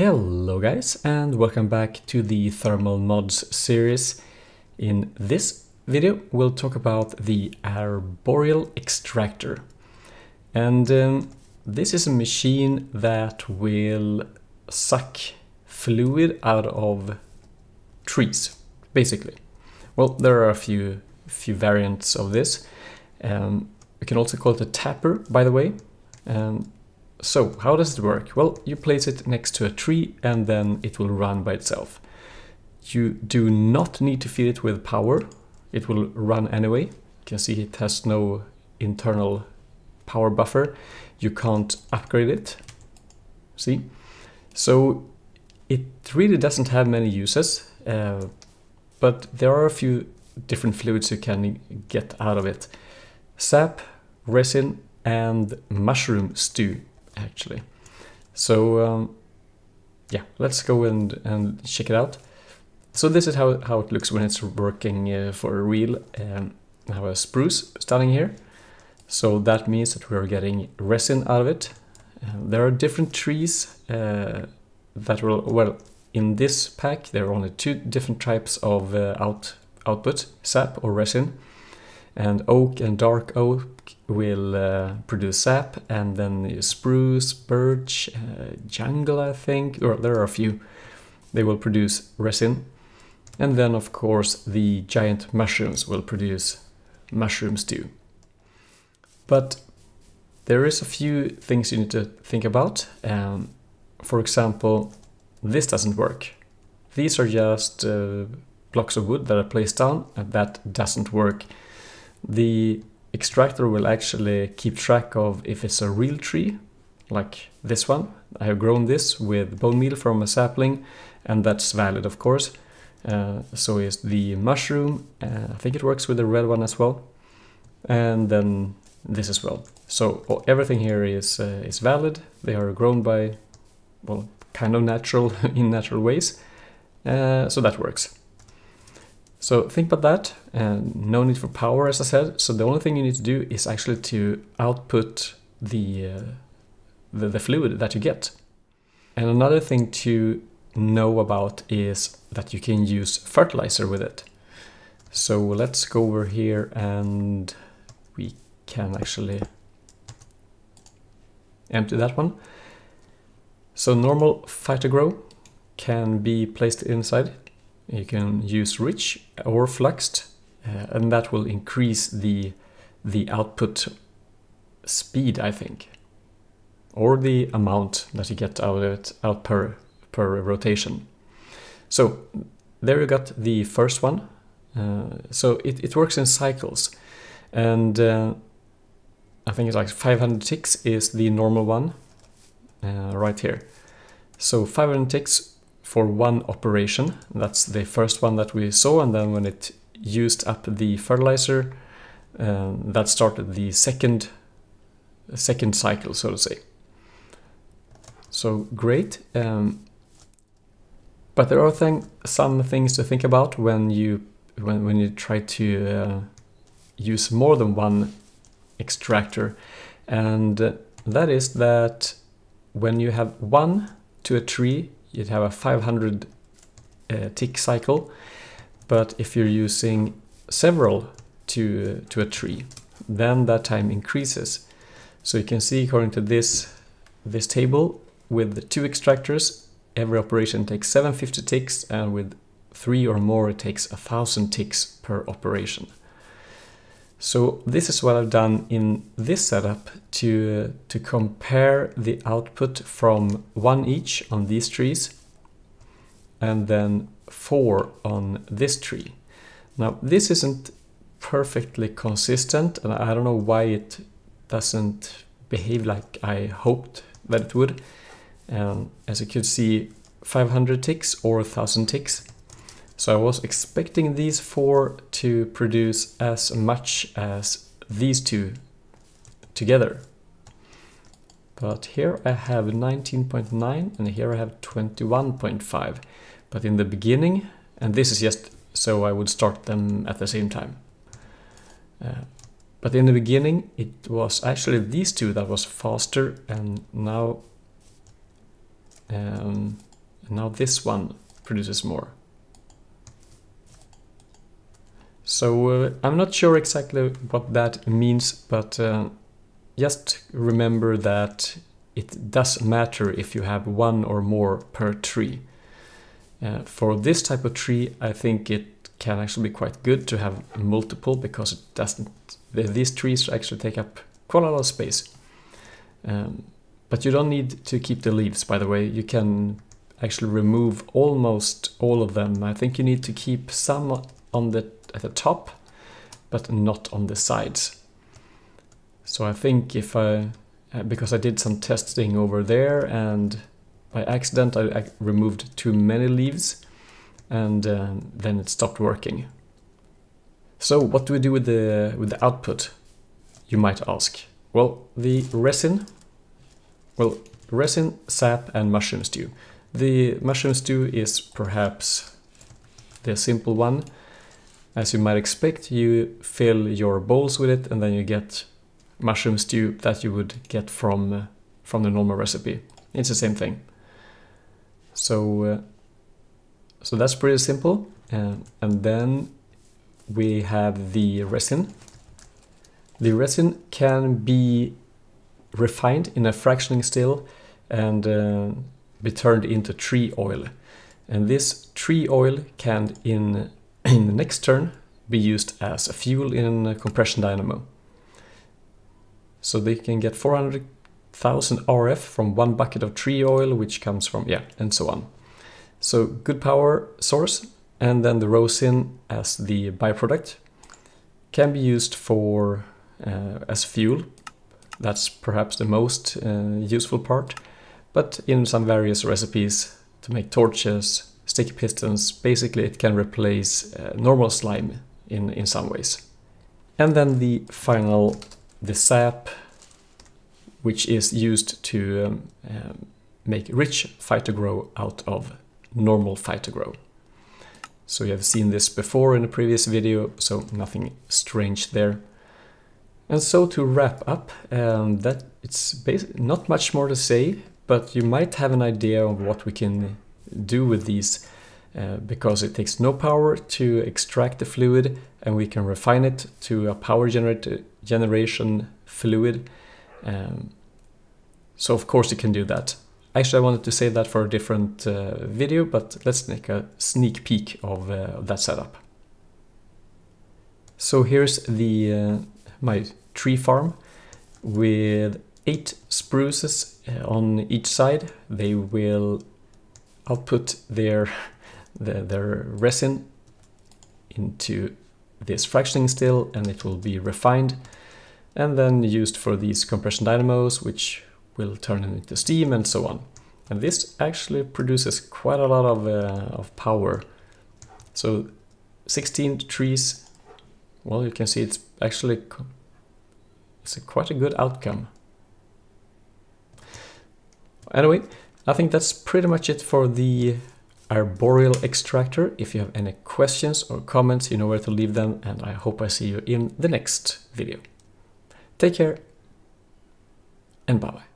Hello guys and welcome back to the Thermal Mods series. In this video we'll talk about the Arboreal Extractor. And um, this is a machine that will suck fluid out of trees, basically. Well, there are a few, few variants of this. Um, we can also call it a tapper, by the way. Um, so, how does it work? Well, you place it next to a tree and then it will run by itself. You do not need to feed it with power. It will run anyway. You can see it has no internal power buffer. You can't upgrade it. See? So, it really doesn't have many uses, uh, but there are a few different fluids you can get out of it. Sap, resin, and mushroom stew actually. So um, yeah, let's go and, and check it out. So this is how, how it looks when it's working uh, for real. Um, I have a spruce standing here. So that means that we're getting resin out of it. Uh, there are different trees uh, that will, well, in this pack there are only two different types of uh, out output, sap or resin. And oak and dark oak will uh, produce sap, and then spruce, birch, uh, jungle, I think, or there are a few. They will produce resin. And then, of course, the giant mushrooms will produce mushroom stew. But there is a few things you need to think about. Um, for example, this doesn't work. These are just uh, blocks of wood that are placed down, and that doesn't work. The extractor will actually keep track of if it's a real tree, like this one. I have grown this with bone meal from a sapling, and that's valid, of course. Uh, so is the mushroom. Uh, I think it works with the red one as well, and then this as well. So oh, everything here is uh, is valid. They are grown by, well, kind of natural in natural ways. Uh, so that works. So think about that, and no need for power, as I said. So the only thing you need to do is actually to output the, uh, the, the fluid that you get. And another thing to know about is that you can use fertilizer with it. So let's go over here and we can actually empty that one. So normal Phyto-Gro can be placed inside you can use rich or fluxed, uh, and that will increase the the output speed, I think, or the amount that you get out of it out per per rotation. So there you got the first one. Uh, so it, it works in cycles, and uh, I think it's like 500 ticks is the normal one, uh, right here. So 500 ticks for one operation. That's the first one that we saw, and then when it used up the fertilizer, uh, that started the second second cycle, so to say. So great. Um, but there are thing, some things to think about when you when, when you try to uh, use more than one extractor, and that is that when you have one to a tree you'd have a 500 uh, tick cycle. But if you're using several to, to a tree, then that time increases. So you can see according to this, this table, with the two extractors, every operation takes 750 ticks, and with three or more, it takes a 1000 ticks per operation. So this is what I've done in this setup to, to compare the output from one each on these trees and then four on this tree. Now this isn't perfectly consistent and I don't know why it doesn't behave like I hoped that it would. And as you could see 500 ticks or 1000 ticks so I was expecting these four to produce as much as these two together. But here I have 19.9 and here I have 21.5. But in the beginning, and this is just so I would start them at the same time. Uh, but in the beginning it was actually these two that was faster and now um, now this one produces more. So uh, I'm not sure exactly what that means, but uh, just remember that it does matter if you have one or more per tree. Uh, for this type of tree, I think it can actually be quite good to have multiple because it doesn't. These trees actually take up quite a lot of space. Um, but you don't need to keep the leaves, by the way. You can actually remove almost all of them. I think you need to keep some on the at the top, but not on the sides. So I think if I, uh, because I did some testing over there and by accident I, removed too many leaves and uh, then it stopped working. So what do we do with the, with the output, you might ask? Well, the resin, well, resin, sap and mushroom stew. The mushroom stew is perhaps the simple one. As you might expect, you fill your bowls with it and then you get mushroom stew that you would get from, uh, from the normal recipe. It's the same thing. So uh, so that's pretty simple. Uh, and then we have the resin. The resin can be refined in a fractioning still and uh, be turned into tree oil. And this tree oil can, in, in the next turn, be used as a fuel in a compression dynamo. So they can get 400,000 RF from one bucket of tree oil, which comes from, yeah, and so on. So good power source and then the rosin as the byproduct can be used for uh, as fuel. That's perhaps the most uh, useful part. But in some various recipes to make torches, sticky pistons, basically it can replace uh, normal slime in, in some ways. And then the final, the sap, which is used to um, um, make rich Phyto-Gro out of normal Phyto-Gro. So you have seen this before in a previous video, so nothing strange there. And so to wrap up, um, that it's not much more to say, but you might have an idea of what we can do with these uh, because it takes no power to extract the fluid and we can refine it to a power generator generation fluid. Um, so of course you can do that. Actually, I wanted to say that for a different uh, video, but let's make a sneak peek of, uh, that setup. So here's the uh, my tree farm with eight spruces uh, on each side. They will output their, their, their resin into this fractioning still and it will be refined and then used for these compression dynamos which will turn into steam and so on. And this actually produces quite a lot of, uh, of power. So 16 trees, well, you can see it's actually it's a quite a good outcome. Anyway, I think that's pretty much it for the arboreal extractor. If you have any questions or comments, you know where to leave them, and I hope I see you in the next video. Take care, and bye-bye.